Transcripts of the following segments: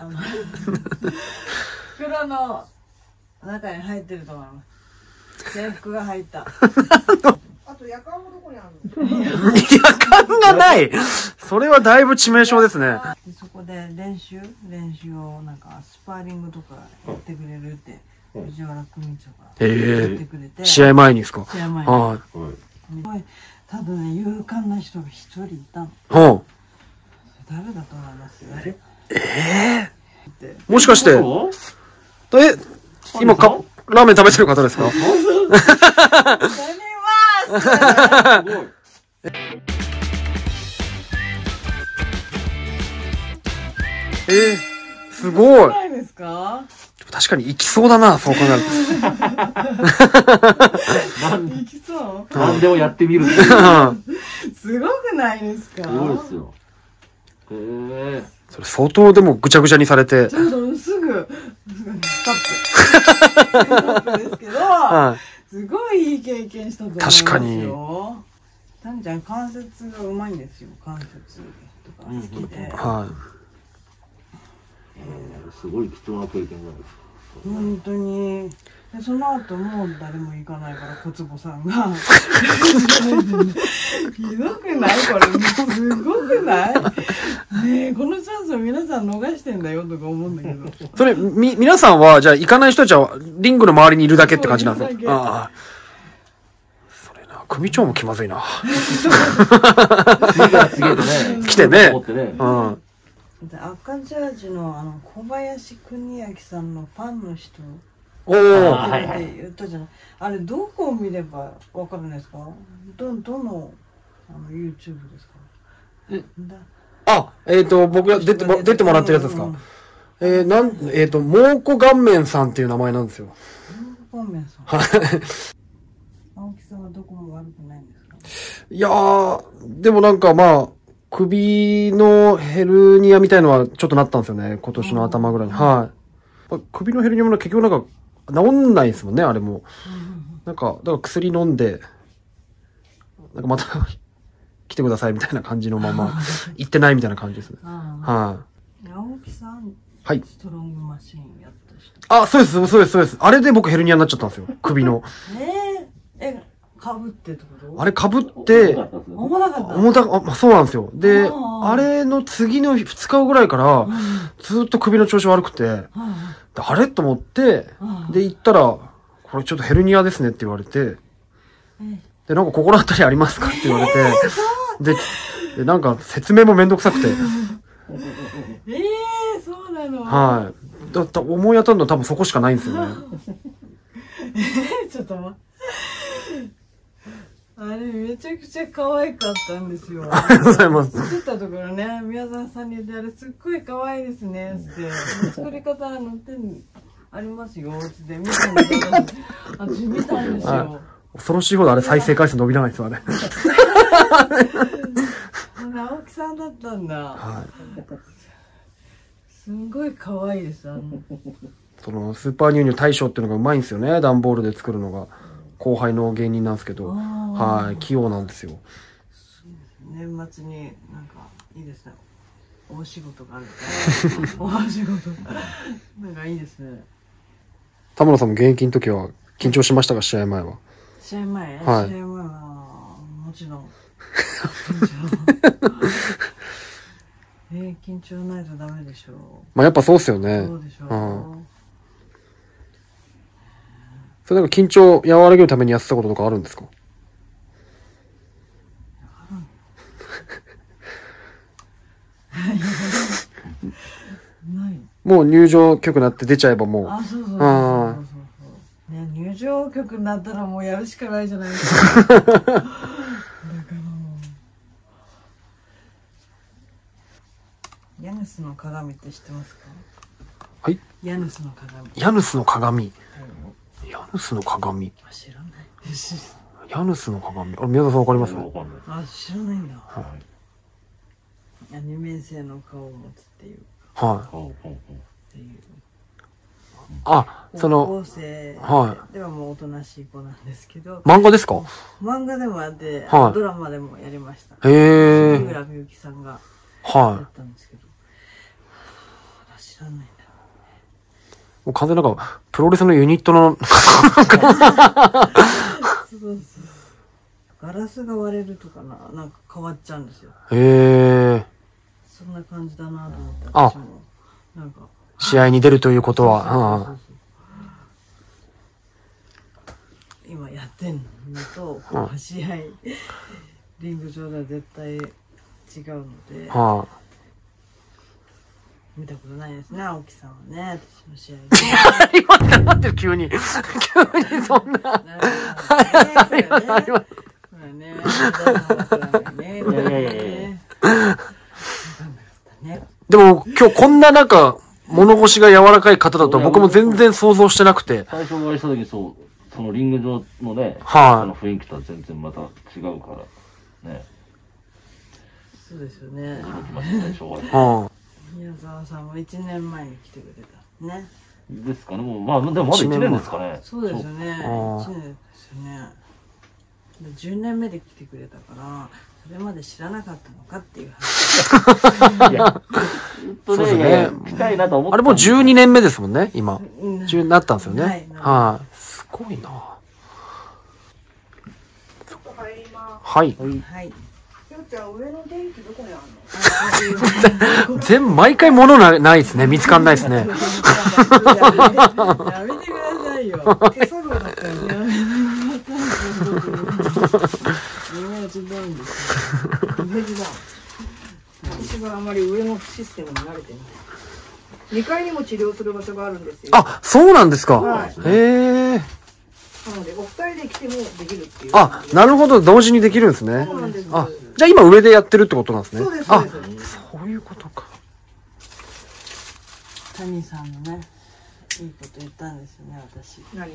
あの袋の中に入ってると思います。制服が入った。あと夜間もどこにあるの？夜間がない。それはだいぶ致命傷ですね。でそこで練習？練習をなんかスパーリングとかやってくれるって藤原組長がえ。言ってくれて、試合前にですか？試合前に。はい。すごいただね勇敢な人が一人いたの。う。ん。誰だと思います？もしかして、え、今か、ラーメン食べてる方ですか？えー、すごい。ないですか？確かに行きそうだな、そう考えるなんいきそう？何でもやってみる。すごくないですか？ごいですよ。へえ。それ相当でもぐちゃぐちゃにされて。ちょっとすぐストップ。ですけどはすごいいい経験したと思いますよ。確かに。タミちゃん関節がうまいんですよ。関節とか好きで、い。はすごい貴重な経験じゃないですか？本当に。でその後もう誰も行かないから小坪さんが。ひどくない？これ。すごくない？ねえこのチャンスを皆さん逃してんだよとか思うんだけどい。それ、み、皆さんは、じゃあ行かない人たちは、リングの周りにいるだけって感じなんですそういるだけよ。ああ。それな、組長も気まずいな。次から次へとね。来てね。うん。で赤ジャージのあの小林邦明さんのファンの人おあー。はいはいって言ったじゃない、あれどこを見ればわかるんですか？どどのあの YouTube ですか？だ？あ、えっ、と、僕が出ても、出てもらってるやつですか？うんえー、なん、えっ、と、蒙古顔面さんっていう名前なんですよ。ファンメンさんはい。青木さんはどこも悪くないんですか？いやー、でもなんかまあ、首のヘルニアみたいのはちょっとなったんですよね。今年の頭ぐらいに。はい。首のヘルニアも結局なんか治んないですもんね、あれも。なんか、だから薬飲んで、なんかまた来てくださいみたいな感じのまま、行ってないみたいな感じですね。あはい。あ青木さんはい。ストロングマシーンやった人あ、そうです、そうです、そうです。あれで僕ヘルニアになっちゃったんですよ。首の。えー、えかぶってってこと？あれ被って、重たかった？重た、あ、まあそうなんですよ。で、あれの次の2日後ぐらいから、ずっと首の調子悪くて、であれ？と思って、うんで、行ったら、これちょっとヘルニアですねって言われて、で、なんか心当たりありますかって言われて、で、でなんか説明もめんどくさくて、ええー、そうなのはい。だった思い当たるの多分そこしかないんですよね。ちょっと待って。あれめちゃくちゃ可愛かったんですよ。ありがとうございます。作ったところね、宮沢さんに言ってあれすっごい可愛いですねって。作り方載ってんありますよって見たんだけど、私見たんですはよ。恐ろしいほどあれ再生回数伸びないですよね。あれ青木さんだったんだ。はい。すんごい可愛いです。あのそのスーパーニューニュー大将っていうのがうまいんですよね。段ボールで作るのが。後輩の芸人なんですけど。あはい。器用なんですよ。年末になんかいいですね。大仕事があるから。大仕事。なんかいいですね。田村さんも現役の時は緊張しましたか？試合前は。試合前、はい試合前はもちろんえー、緊張ないとダメでしょまあやっぱそうっすようね。そうでしょう、うん。それなんか緊張和らげるためにやってたこととかあるんですか？もう入場曲なって出ちゃえばもあそうそうそうそうあそうそう。ね入場曲になったらもうやるしかないじゃないですか だからもうヤヌスの鏡って知ってますか？はい。ヤヌスの鏡。う、ヤヌスの鏡。ヤヌスの鏡。あ知らない。しヤヌスの鏡。あ、宮田さんわかります？あ知らないんだ。はい。二面性の顔を持つっていうはい。あ、その、高校生。はではもうおとなしい子なんですけど。漫画ですか？漫画でもあって、はい。ドラマでもやりました。へえ三。浦美幸さんがやはったんですけど、らないんだ。もう完全になんか、プロレスのユニットの、そうそう。ガラスが割れるとかな、なんか変わっちゃうんですよ。へえ、そんな感じだなと思って、あ私も。なんか。試合に出るということは、今やってんのと、うん試合、リング上では絶対違うので、あ、は見たことないですね、青木さんはね、私の試合。あ。今ってなってる、急に。急にそんな。あります。ありますね。でも、今日こんななんか、物腰が柔らかい方だと僕も全然想像してなくて。最初お会いした時そう、そのリング上のね、はいその雰囲気とは全然また違うから、ね、そうですよね。驚きましたね、昭和うん。宮沢さんも1年前に来てくれた。ね。ですかね、もう、まあ、でもまだ1年ですかね。そうですよね。あー1年ですよね。で10年目で来てくれたから、それまで知らなかったのかっていう話。いや、そうですね来たいなと思ってあれもう12年目ですもんね、今。うん10になったんですよはいね。はい。すごいなはい。はい。す。よっちゃん、上の電気どこにあるの？全、毎回物なないですね。見つかんないですね。やめてくださいよ。手作業だったよね。やめてくださいよ。夢はちょっといいんですよ。上手だ。私があまり上のシステムに慣れてない。2階にも治療する場所があるんですよ。あ、そうなんですか。はいへえ。なので、お二人で来てもできるっていう。あ、なるほど。同時にできるんですねそう。なんです。あ、じゃあ今上でやってるってことなんですね。そうです、そうあで、す。そういうことか。谷さんのね、いいこと言ったんですよね、私。何？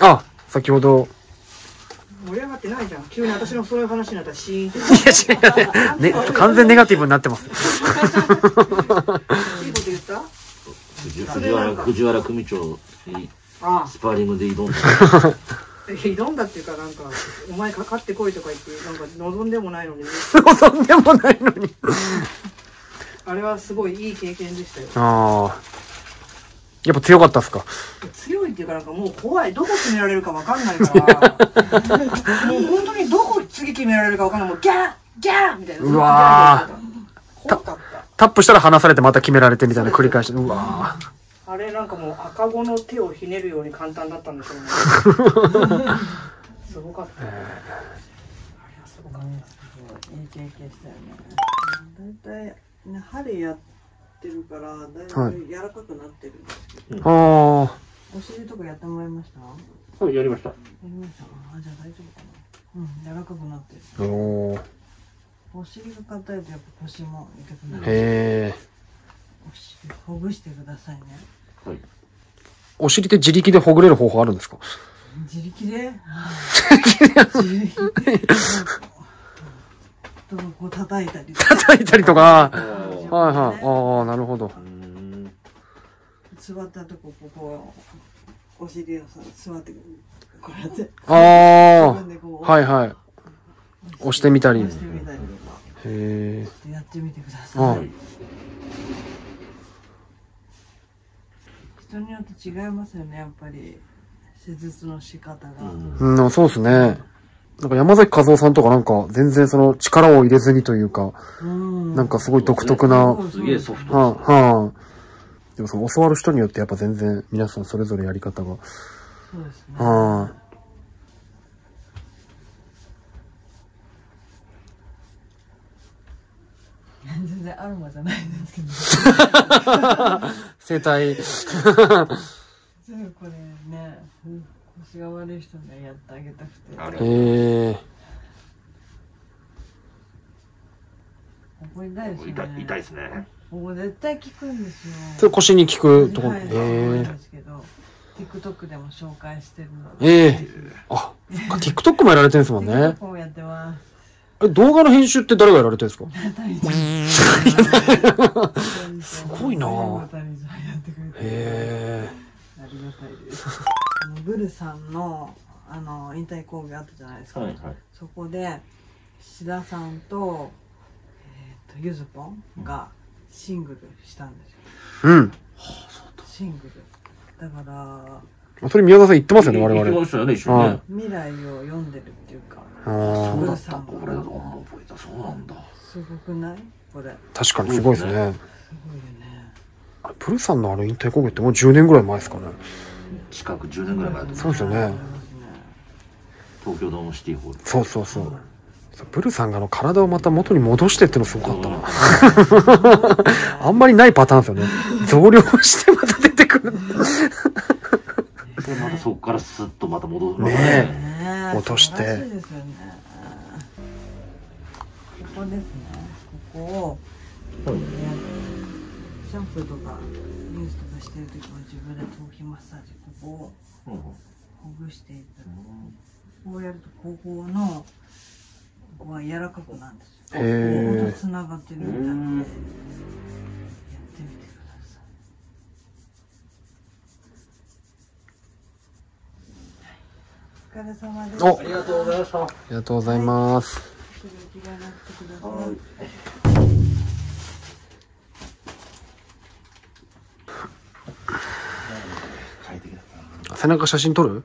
あ、先ほど。盛り上がってないじゃん。急に私のそういう話になったらシーンって。いや違う、ね、完全ネガティブになってます。いいこと言った？藤藤原、藤原組長にあスパーリングで挑んだ。あ。挑んだっていうか、なんか、お前かかってこいとか言って、なんか望んでもないのに、望んでもないのに。あれはすごいいい経験でしたよ。ああ。やっぱ強かったっすか？強いっていうかなんかもう怖い。どこ決められるかわかんないから。もう本当にどこ次決められるかわかんない。もうギャーギャーみたいな。うわ怖かった。タップしたら離されてまた決められてみたいな繰り返し。うわあれなんかもう赤子の手をひねるように簡単だったんでしょうね。すごかった。あれはすごかった。いい経験したよね。だいたい、ね、針やってるから、だいぶ柔らかくなってるんですけど。あ。あお尻とかやってもらいました？やはい、やりました。りました？あ、じゃあ大丈夫かな。うん、柔らかくなってる。あ。おーお尻が硬いとやっぱ腰も痛くなる。へえ。お尻ほぐしてくださいね。はい。お尻って自力でほぐれる方法あるんですか？自力で？自力で。こう叩いたり叩いたりとか。はいはい。ああ、なるほど。座ったとこここお尻をさ座ってこうやってああ。はいはい。押してみたり。押してみたりとかへえ。やってみてください、はい。人によって違いますよねやっぱり施術の仕方が、うん、そうですね。なんか山崎和夫さんとかなんか全然その力を入れずにというか、うんなんかすごい独特な、はすげえソフトあ、ですね。はあ。でもその教わる人によってやっぱ全然皆さんそれぞれやり方が。そうですねはあ。全然アロマじゃないんですけど 生体。すぐこれね腰が悪い人にはやってあげたくてあれへえ。ここ痛いですね痛いですね。ここ絶対効くんですよそれ腰に効くとこ。はい、へえ。ですけど TikTok でも紹介してるのええあ、そっか TikTok もやられてるんですもんね。TikTok もやってますえ動画の編集って誰がやられてるん ですかすごいな。ぁえ。ありがたいです。あのブルさんのあの引退講義あったじゃないですか、はいはい。そこで志田さんと,、えー、とゆずぽんがシングルしたんですよ。うん。シングル。だからそれ宮沢さん言ってますよね、我行き々。ましたよね、一緒にね。未来を読んでるっていうかあーそうだったんだ。俺、覚えた。そうなんだ。すごくない？これ確かにすごいですね。すごいよねあれプルさんのあの引退公演ってもう10年ぐらい前ですかね。近く10年ぐらい前だとそうですよね東京ドームシティホール。そうそうそう。そうプルさんがあの体をまた元に戻してってのすごかったな。あんまりないパターンですよね。増量してまた出てくる。で、またそこからスッとまた戻る。ねねえ。落として。ねここですね。ここを、シャンプーとかニュースとかしてる時は自分で頭皮マッサージここをうんほぐしていくこうやるとここのここは柔らかくなるんですよ。へー。こことつながってるみたいでやってみてくださいお疲れ様です。お。ありがとうございました。ありがとうございます。背中写真撮る？